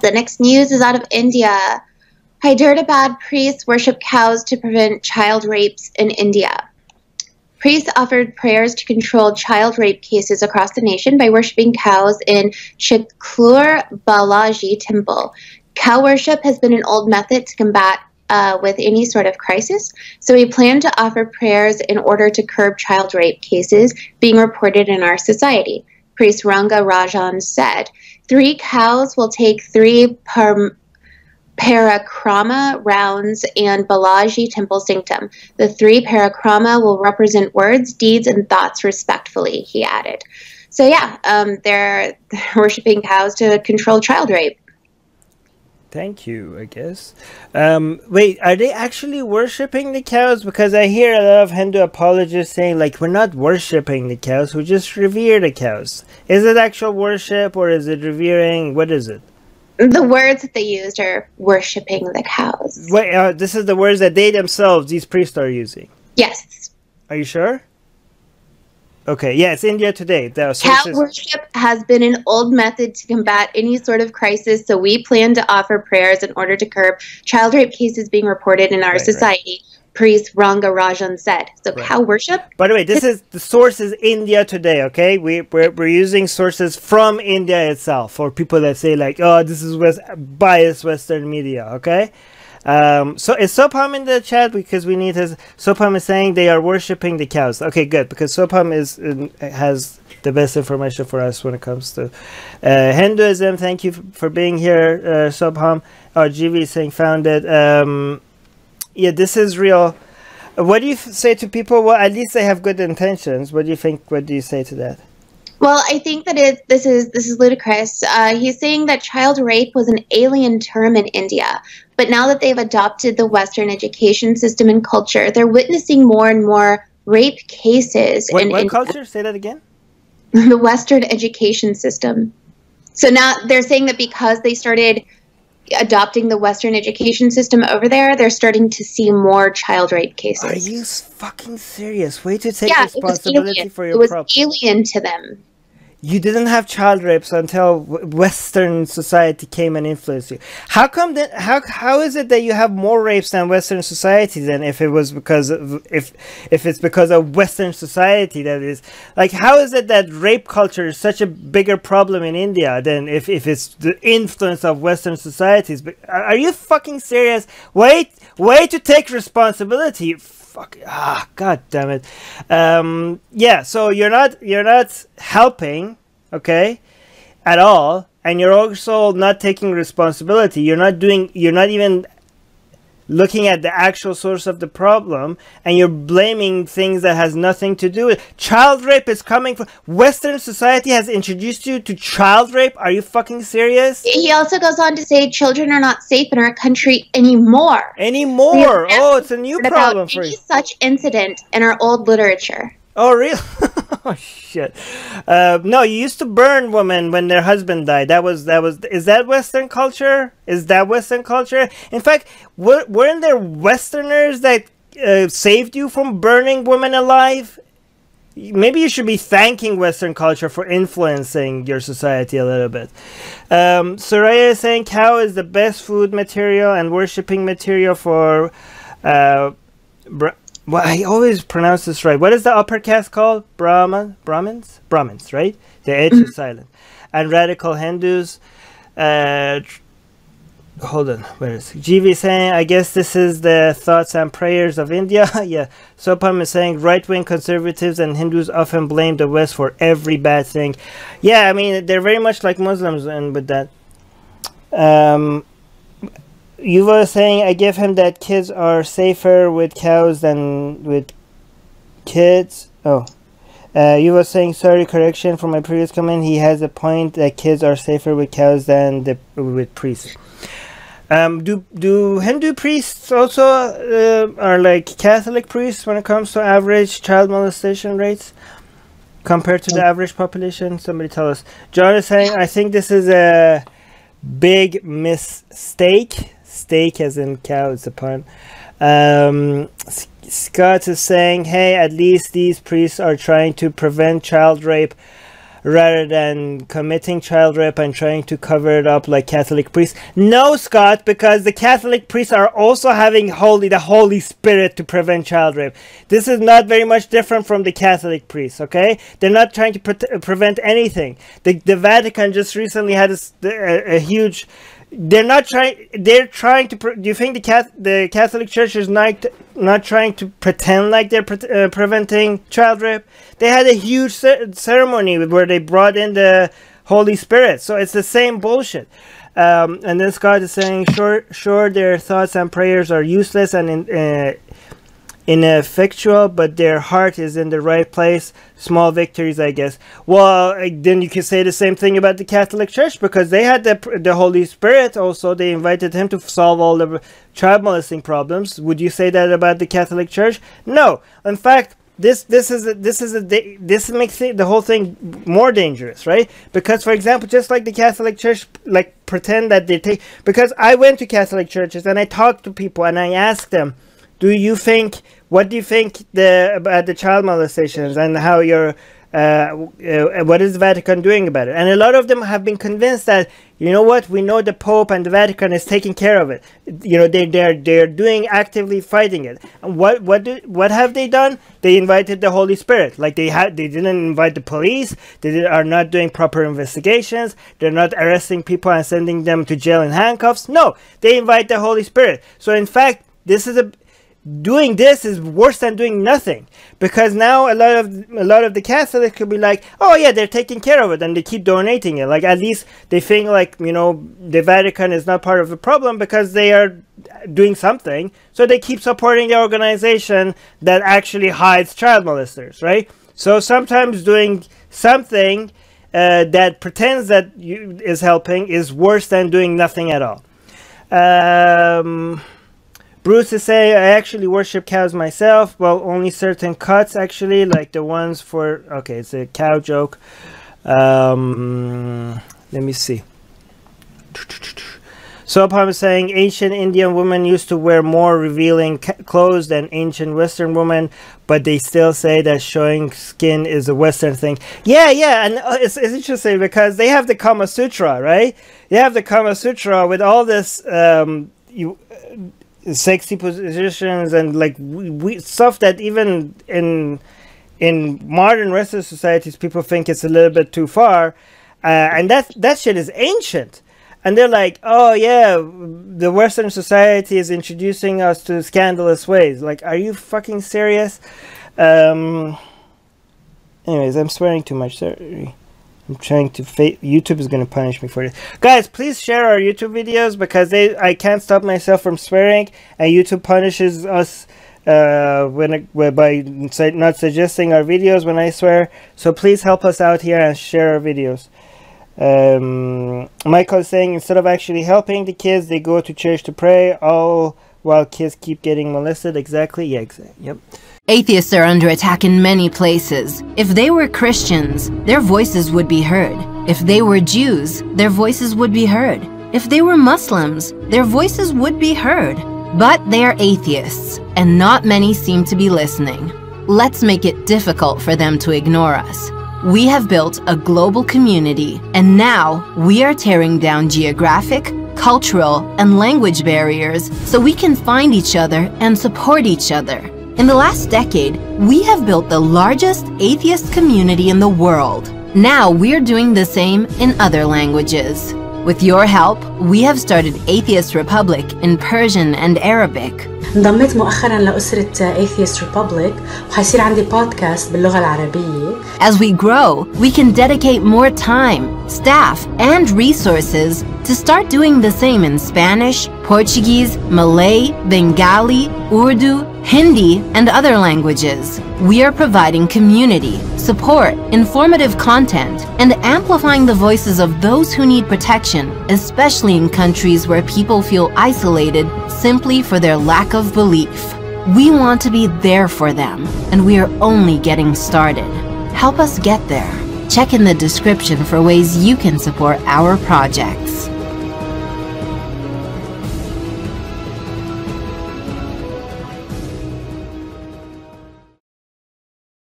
The next news is out of India. Hyderabad priests worship cows to prevent child rapes in India. Priests offered prayers to control child rape cases across the nation by worshiping cows in Chilkur Balaji temple. Cow worship has been an old method to combat uh, with any sort of crisis, so we plan to offer prayers in order to curb child rape cases being reported in our society. Priest Ranga Rajan said, Three cows will take three per parikrama rounds and Balaji temple sanctum. The three parikrama will represent words, deeds, and thoughts respectfully, he added. So, yeah, um, they're, they're worshiping cows to control child rape. Thank you, I guess. Um, wait, are they actually worshipping the cows? Because I hear a lot of Hindu apologists saying, like, we're not worshipping the cows, we just revere the cows. Is it actual worship or is it revering? What is it? The words that they used are worshipping the cows. Wait, uh, this is the words that they themselves, these priests, are using. Yes. Are you sure? Okay, yeah, it's India Today. The Cow worship has been an old method to combat any sort of crisis, so we plan to offer prayers in order to curb child rape cases being reported in our right, society. Right. Priest Ranga Rajan said. So right. cow worship. By the way, this is the source is India Today. Okay, we we're, we're using sources from India itself for people that say like, oh, this is West biased Western media. Okay, um, so is Sopham in the chat because we need his. Sopham is saying they are worshipping the cows. Okay, good because Sopham is in, has the best information for us when it comes to uh, Hinduism. Thank you for being here, uh, Sopham. Oh, GV is saying found it. Um, yeah, this is real. What do you say to people? Well, at least they have good intentions. What do you think? What do you say to that? Well, I think that it, this is this is ludicrous. Uh, he's saying that child rape was an alien term in India, but now that they've adopted the Western education system and culture, they're witnessing more and more rape cases. What, in what India. culture? Say that again. the Western education system. So now they're saying that because they started adopting the Western education system over there, they're starting to see more child rape cases. Are you fucking serious? Way to take yeah, responsibility for your It was alien to them you didn't have child rapes until Western society came and influenced you. How come that? How how is it that you have more rapes than Western society? Then, if it was because of, if if it's because of Western society that is like, how is it that rape culture is such a bigger problem in India than if if it's the influence of Western societies? But are you fucking serious? Wait, wait to take responsibility fuck ah god damn it. Um yeah so you're not you're not helping okay at all and you're also not taking responsibility. You're not doing you're not even looking at the actual source of the problem and you're blaming things that has nothing to do with child rape is coming from western society has introduced you to child rape? Are you fucking serious? He also goes on to say children are not safe in our country anymore. Anymore? Oh it's a new problem for you. such incident in our old literature. Oh, really? oh, shit. Uh, no, you used to burn women when their husband died. That was, that was, is that Western culture? Is that Western culture? In fact, were, weren't there Westerners that uh, saved you from burning women alive? Maybe you should be thanking Western culture for influencing your society a little bit. Um, Soraya is saying cow is the best food material and worshipping material for uh, well, I always pronounce this right. What is the upper caste called? Brahman, Brahmins, Brahmins, right? The H is silent. And radical Hindus. Uh, hold on, where is GV saying? I guess this is the thoughts and prayers of India. yeah. Sopam is saying right-wing conservatives and Hindus often blame the West for every bad thing. Yeah, I mean they're very much like Muslims, and with that. Um, you were saying I give him that kids are safer with cows than with kids. Oh. Uh, you were saying sorry correction from my previous comment. He has a point that kids are safer with cows than the, with priests. Um, do do Hindu priests also uh, are like Catholic priests when it comes to average child molestation rates compared to the average population? Somebody tell us. John is saying I think this is a big mistake steak as in cow, it's a pun. Um, Scott is saying, hey, at least these priests are trying to prevent child rape. rather than committing child rape and trying to cover it up like Catholic priests. No, Scott, because the Catholic priests are also having holy the Holy Spirit to prevent child rape. This is not very much different from the Catholic priests. Okay, they're not trying to pre- prevent anything. The the Vatican just recently had a, a, a huge they're not trying they're trying to do you think the Cath, the catholic church is not not trying to pretend like they're pre- uh, preventing child rape? They had a huge ceremony where they brought in the holy spirit so it's the same bullshit. Um, and this god is saying sure sure their thoughts and prayers are useless and in, uh, ineffectual, but their heart is in the right place. Small victories, I guess. Well, then you can say the same thing about the Catholic Church because they had the the Holy Spirit. Also, they invited him to solve all the child molesting problems. Would you say that about the Catholic Church? No. In fact, this this is a, this is a this makes it, the whole thing more dangerous, right? Because, for example, just like the Catholic Church, like pretend that they take. Because I went to Catholic churches and I talked to people and I asked them, "Do you think what do you think the about the child molestations and how you're uh, uh, what is the Vatican doing about it? And a lot of them have been convinced that you know what we know the Pope and the Vatican is taking care of it. You know they they're they're doing actively fighting it. And what what do, what have they done? They invited the Holy Spirit. Like they had they didn't invite the police. They did, are not doing proper investigations. They're not arresting people and sending them to jail in handcuffs. No, they invite the Holy Spirit. So in fact, this is a doing this is worse than doing nothing because now a lot of a lot of the Catholics could be like, oh yeah, they're taking care of it and they keep donating it. Like at least they think like you know the Vatican is not part of the problem because they are doing something, so they keep supporting the organization that actually hides child molesters, right? So sometimes doing something uh, that pretends that you, is helping is worse than doing nothing at all. Um, Bruce is saying, I actually worship cows myself. Well, only certain cuts, actually, like the ones for. Okay, it's a cow joke. Um, let me see. So I'm saying ancient Indian women used to wear more revealing clothes than ancient Western women, but they still say that showing skin is a Western thing. Yeah, yeah, and uh, it's, it's interesting because they have the Kama Sutra, right? They have the Kama Sutra with all this um, you sexy positions and like we, we, stuff that even in in modern Western societies people think it's a little bit too far, uh, and that that shit is ancient. And they're like, oh yeah, the Western society is introducing us to scandalous ways. Like, are you fucking serious? Um, anyways, I'm swearing too much. Sorry. I'm trying to YouTube is going to punish me for this. Guys, please share our YouTube videos because they I can't stop myself from swearing and YouTube punishes us uh, when by not suggesting our videos when I swear. So please help us out here and share our videos. Um, Michael is saying instead of actually helping the kids, they go to church to pray, all while kids keep getting molested. Exactly. Yeah. Exactly. Yep. Atheists are under attack in many places. If they were Christians, their voices would be heard. If they were Jews, their voices would be heard. If they were Muslims, their voices would be heard. But they are atheists, and not many seem to be listening. Let's make it difficult for them to ignore us. We have built a global community, and now we are tearing down geographic, cultural, and language barriers so we can find each other and support each other. In the last decade, we have built the largest atheist community in the world. Now we're doing the same in other languages. With your help, we have started Atheist Republic in Persian and Arabic. انضميت مؤخرا لأسرة Atheist Republic وحيصير عندي بودكاست باللغة العربية. As we grow, we can dedicate more time, staff, and resources to start doing the same in Spanish, Portuguese, Malay, Bengali, Urdu, Hindi, and other languages. We are providing community, support, informative content, and amplifying the voices of those who need protection, especially in countries where people feel isolated simply for their lack of belief. We want to be there for them, and we are only getting started. Help us get there. Check in the description for ways you can support our projects.